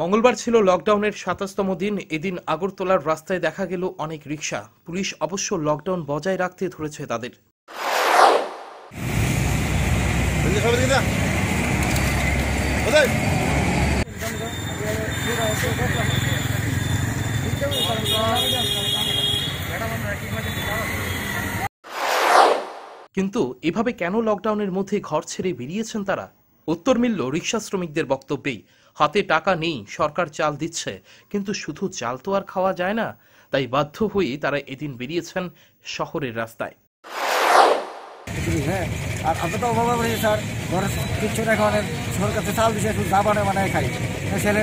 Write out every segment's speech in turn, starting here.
মঙ্গলবার ছিল লকডাউনের সাতাশতম দিন। এদিন আগরতলার রাস্তায় দেখা গেল অনেক রিক্সা পুলিশ অবশ্য লকডাউন বজায় রাখতে ধরেছে তাদের। কিন্তু এভাবে কেন লকডাউনের মধ্যে ঘর ছেড়ে বেরিয়েছেন তারা? উত্তর মিলল রিক্সা শ্রমিকদের বক্তব্যেই। হাতে টাকা নেই, সরকার চাল দিচ্ছে। কিন্তু শুধু চাল তো আর খাওয়া যায় না, তাই বাধ্য হয়ে তারা এদিন বেরিয়েছেন শহরের রাস্তায়। হ্যাঁ আর চাল মানে ছেলে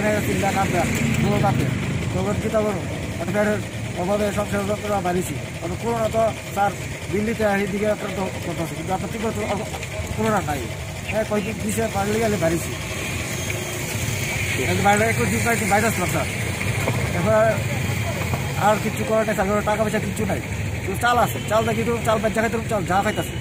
অভাবে কারণ করোনা তো দিল্লিতে করোনা নাই। হ্যাঁ কয়েকদিন পারলে গেলে বাড়িছি আর কিছু করার টাকা পয়সা কিচ্ছু নাই। চাল আছে। চাল দেখি তো চাল বাচ্চা খাইতে চাল যা খাইতেছে।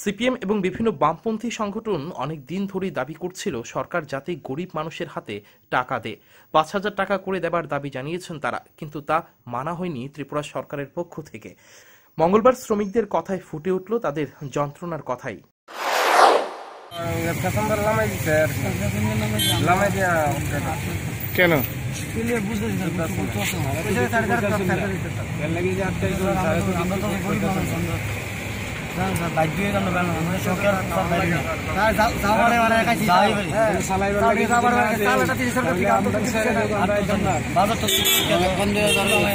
সিপিএম এবং বিভিন্ন বামপন্থী সংগঠন অনেক দিন ধরেই দাবি করছিল, সরকার যাতে গরিব মানুষের হাতে টাকা দেয়। পাঁচ হাজার টাকা করে দেবার দাবি জানিয়েছেন তারা, কিন্তু তা মানা হয়নি ত্রিপুরা সরকারের পক্ষ থেকে। মঙ্গলবার শ্রমিকদের কথায় ফুটে উঠল তাদের যন্ত্রণার কথাই। পেছনবার লামাই দিছে আর লামাই দিয়া কেন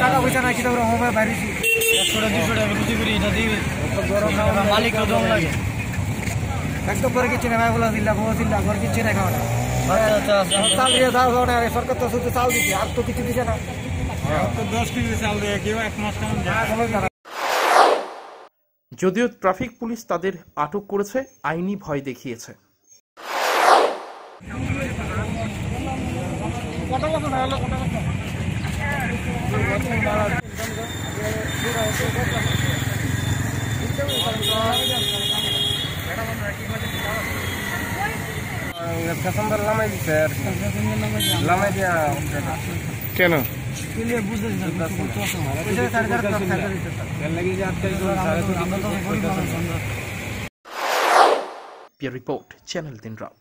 টাকা পয়সা নাই মোবাইল বাইরেছি একদম করে কিচ্ছু নেই বলা দিল্লা বউ দিল্লা ঘর কিচ্ছু নেই খাওয়া চাল দিয়ে দাও খাওয়া নাই সরকার তো শুধু চাল দিচ্ছে আর তো কিছু দিচ্ছে না। দশ কেজি চাল দিয়ে কেউ এক মাস যদিও ট্রাফিক পুলিশ তাদের আটক করেছে আইনি ভয় দেখিয়েছে। পেছনবার লামাই দিছে আর কি। লামাই দিয়া কেন? রিপোর্ট চ্যানেল দিন রাত